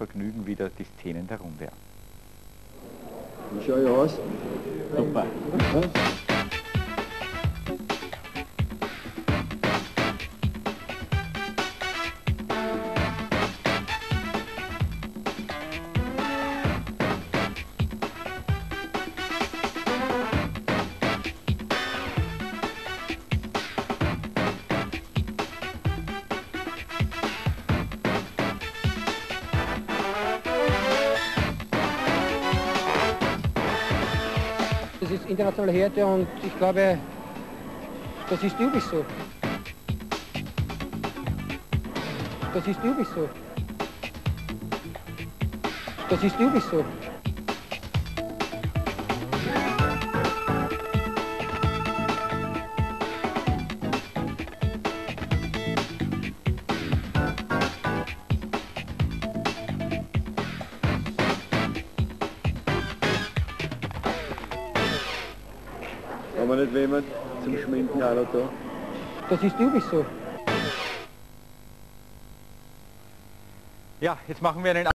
Vergnügen wieder die Szenen der Runde an. Wie schau ich aus? Super. Das ist internationale Härte und ich glaube, das ist üblich so. Das ist üblich so. Das ist üblich so. Wir nicht jemand zum Schminken auch noch da? Das ist üblich so. Ja, jetzt machen wir einen